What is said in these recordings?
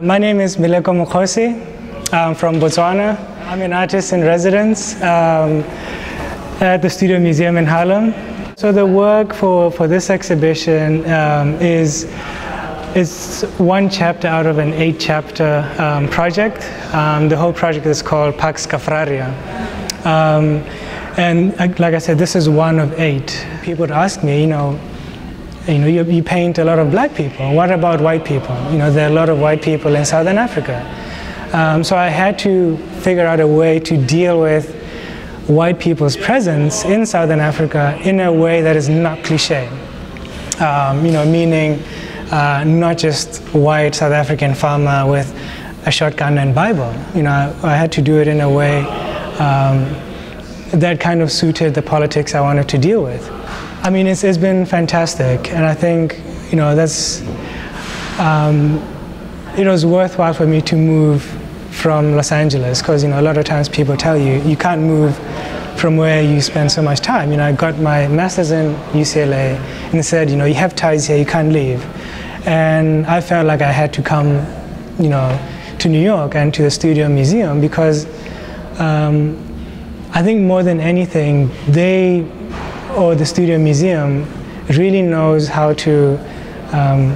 My name is Meleko Mokgosi. I'm from Botswana. I'm an artist in residence um, at the Studio Museum in Harlem. So the work for, for this exhibition um, is is one chapter out of an eight chapter um, project. Um, the whole project is called Pax Kaffraria. Um, and like I said, this is one of eight. People would ask me, you know, you know, you, you, paint a lot of black people. What about white people? You know, there are a lot of white people in Southern Africa. Um, so I had to figure out a way to deal with white people's presence in Southern Africa in a way that is not cliche. Um, you know, meaning uh, not just white South African farmer with a shotgun and Bible. You know, I, I had to do it in a way um, that kind of suited the politics I wanted to deal with. I mean, it's, it's been fantastic, and I think, you know, that's, um, it was worthwhile for me to move from Los Angeles, because, you know, a lot of times people tell you, you can't move from where you spend so much time. You know, I got my master's in UCLA, and they said, you know, you have ties here, you can't leave. And I felt like I had to come, you know, to New York and to the Studio Museum because um, I think more than anything, they or the Studio Museum really knows how to, um,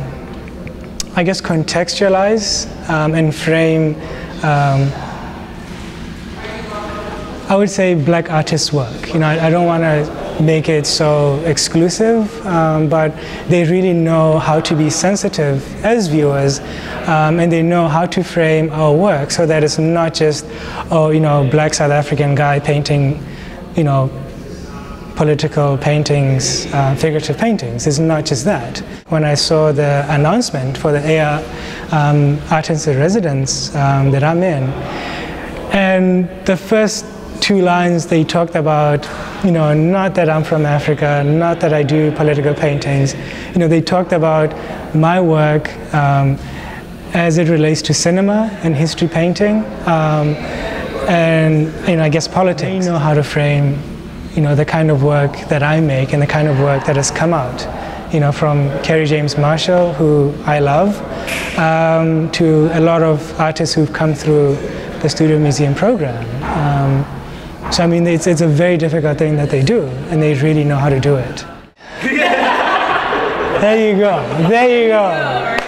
I guess, contextualize um, and frame, um, I would say, black artists' work. You know, I, I don't want to make it so exclusive, um, but they really know how to be sensitive as viewers, um, and they know how to frame our work so that it's not just, oh, you know, black South African guy painting, you know, political paintings, uh, figurative paintings. It's not just that. When I saw the announcement for the AIR um, Artist in Residence um, that I'm in, and the first two lines they talked about, you know, not that I'm from Africa, not that I do political paintings, you know, they talked about my work um, as it relates to cinema and history painting, um, and, you know, I guess politics. They know how to frame you know, the kind of work that I make and the kind of work that has come out. You know, from Kerry James Marshall, who I love, um, to a lot of artists who've come through the Studio Museum program. Um, so I mean, it's, it's a very difficult thing that they do, and they really know how to do it. there you go. There you go.